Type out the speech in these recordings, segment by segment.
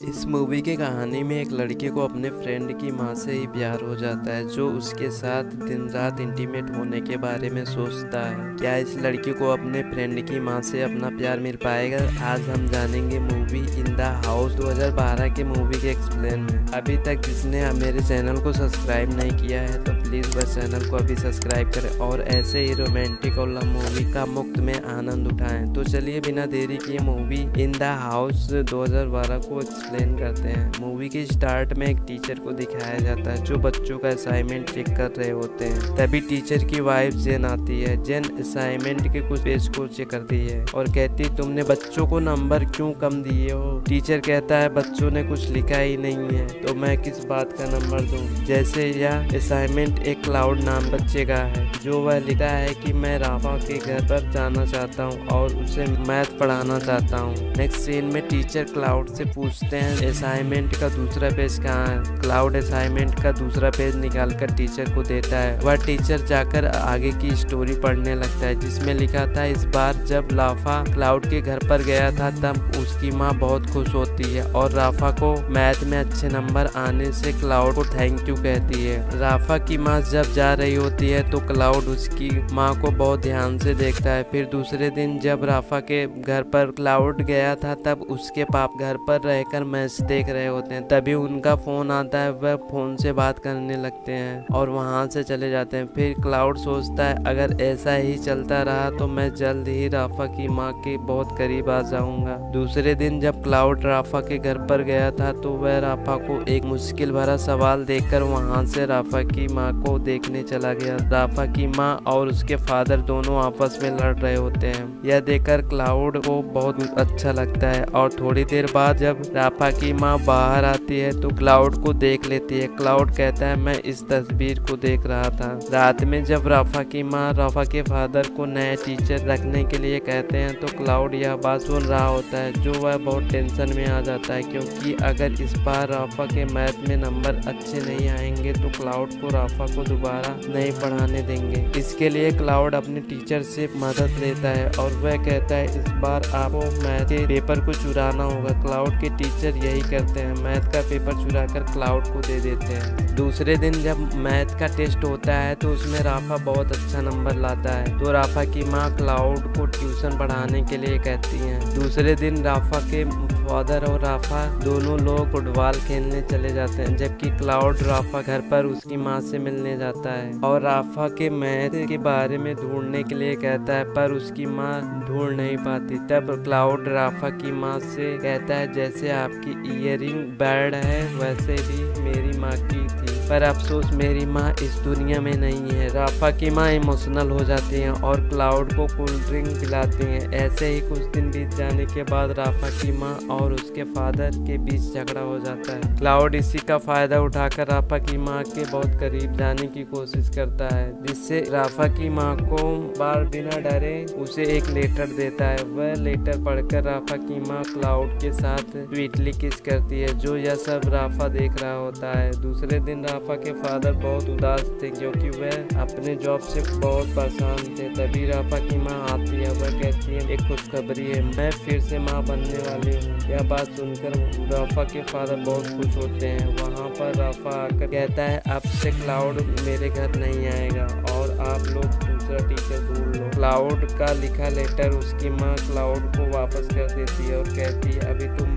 इस मूवी की कहानी में एक लड़के को अपने फ्रेंड की माँ से ही प्यार हो जाता है, जो उसके साथ दिन रात इंटीमेट होने के बारे में सोचता है। क्या इस लड़के को अपने फ्रेंड की माँ से अपना प्यार मिल पाएगा? आज हम जानेंगे मूवी इन द हाउस 2012 के मूवी के एक्सप्लेन में। अभी तक जिसने मेरे चैनल को सब्सक्राइब नहीं किया है तो प्लीज़ बस चैनल को अभी सब्सक्राइब करें और ऐसे ही रोमांटिक और लव मूवी का मुफ़्त में आनंद उठाएँ। तो चलिए बिना देरी किए मूवी इन द हाउस 2012 को एक्सप्लेन करते हैं। मूवी के स्टार्ट में एक टीचर को दिखाया जाता है, जो बच्चों का असाइनमेंट चेक कर रहे होते हैं। तभी टीचर की वाइफ जेन आती है। जेन असाइनमेंट के कुछ पेज को चेक करती है और कहती तुमने बच्चों को नंबर क्यों कम दिए हो? टीचर कहता है, बच्चों ने कुछ लिखा ही नहीं है तो मैं किस बात का नंबर दूँ? जैसे यह असाइनमेंट एक क्लाउड नाम बच्चे का है, जो वह लिखा है कि मैं राफा के घर पर जाना चाहता हूँ और उसे मैथ पढ़ाना चाहता हूँ। नेक्स्ट सीन में टीचर क्लाउड से पूछते हैं असाइनमेंट का दूसरा पेज कहाँ क्लाउड असाइनमेंट का दूसरा पेज निकाल कर टीचर को देता है। वह टीचर जाकर आगे की स्टोरी पढ़ने लगता है, जिसमें लिखा था, इस बार जब लाफा क्लाउड के घर पर गया था, तब उसकी माँ बहुत खुश होती है और राफा को मैथ में अच्छे नंबर आने से क्लाउड को थैंक यू कहती है। राफा की माँ जब जा रही होती है तो क्लाउड उसकी माँ को बहुत ध्यान से देखता है। फिर दूसरे दिन जब राफा के घर पर क्लाउड गया था, तब उसके पाप घर पर रहकर मैच देख रहे होते हैं। तभी उनका फ़ोन आता है, वह फ़ोन से बात करने लगते हैं और वहाँ से चले जाते हैं। फिर क्लाउड सोचता है, अगर ऐसा ही चलता रहा तो मैं जल्द ही राफा की माँ के बहुत करीब आ जाऊँगा। दूसरे दिन जब क्लाउड राफा के घर पर गया था तो वह राफा को एक मुश्किल भरा सवाल देखकर वहाँ से राफा की माँ को देखने चला गया। राफा की माँ और उसके फादर दोनों आपस में लड़ रहे होते हैं। यह देखकर क्लाउड को बहुत अच्छा लगता है और थोड़ी देर बाद जब राफा की माँ बाहर आती है तो क्लाउड को देख लेती है। क्लाउड कहता है, मैं इस तस्वीर को देख रहा था। रात में जब राफा की माँ राफा के फादर को नया टीचर रखने के लिए कहते हैं तो क्लाउड यह बात सुन रहा होता है। जो वह बहुत टेंशन में आ जाता है क्योंकि अगर इस बार राफा के मैथ में नंबर अच्छे नहीं आएँगे तो क्लाउड को राफा को दोबारा नहीं पढ़ाने देंगे। इसके लिए क्लाउड अपने टीचर से मदद लेता है और वह कहता है, इस बार आपको मैथ के पेपर को चुराना होगा। क्लाउड के टीचर यही करते हैं मैथ का पेपर चुरा कर क्लाउड को दे देते हैं। दूसरे दिन जब मैथ का टेस्ट होता है तो उसमें राफा बहुत अच्छा नंबर लाता है। तो राफा की माँ क्लाउड को ट्यूशन पढ़ाने के लिए कहती हैं। दूसरे दिन राफा के फादर और राफा दोनों लोग फुटबॉल खेलने चले जाते हैं, जबकि क्लाउड राफा घर पर उसकी माँ से मिलने जाता है। और राफा के मैथ के बारे में ढूँढने के लिए कहता है, पर उसकी माँ ढूंढ नहीं पाती। तब क्लाउड राफा की माँ से कहता है, जैसे आपकी इयरिंग बैड है, वैसे भी मेरी माँ की थी। पर अफसोस, मेरी माँ इस दुनिया में नहीं है। राफा की माँ इमोशनल हो जाती हैं और क्लाउड को कोल्ड ड्रिंक पिलाती हैं। ऐसे ही कुछ दिन बीत जाने के बाद राफा की माँ और उसके फादर के बीच झगड़ा हो जाता है। क्लाउड इसी का फ़ायदा उठाकर राफा की माँ के बहुत करीब जाने की कोशिश करता है, जिससे राफा की माँ को बार बिना डरे उसे एक लेटर देता है। वह लेटर पढ़कर राफा की माँ क्लाउड के साथ स्वीटली किस करती है, जो यह सब राफा देख रहा होता है। दूसरे दिन राफा के फादर बहुत उदास थे क्योंकि वह अपने जॉब से बहुत परेशान थे। तभी राफा की माँ आती है, वह कहती है, एक खुशखबरी है, मैं फिर से माँ बनने वाली हूँ। यह बात सुनकर राफा के फादर बहुत खुश होते हैं। वहाँ पर राफा आकर कहता है, अब से क्लाउड मेरे घर नहीं आएगा और आप लोग दूसरा टीचर ढूंढ लो। क्लाउड का लिखा लेटर उसकी माँ क्लाउड को वापस कर देती है और कहती है, अभी तुम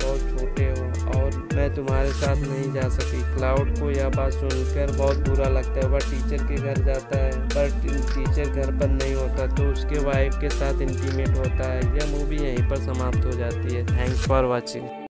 मैं तुम्हारे साथ नहीं जा सकी। क्लाउड को यह बात सुनकर बहुत बुरा लगता है। वह टीचर के घर जाता है, पर टीचर घर पर नहीं होता तो उसके वाइफ के साथ इंटीमेट होता है। यह मूवी यहीं पर समाप्त हो जाती है। Thanks for watching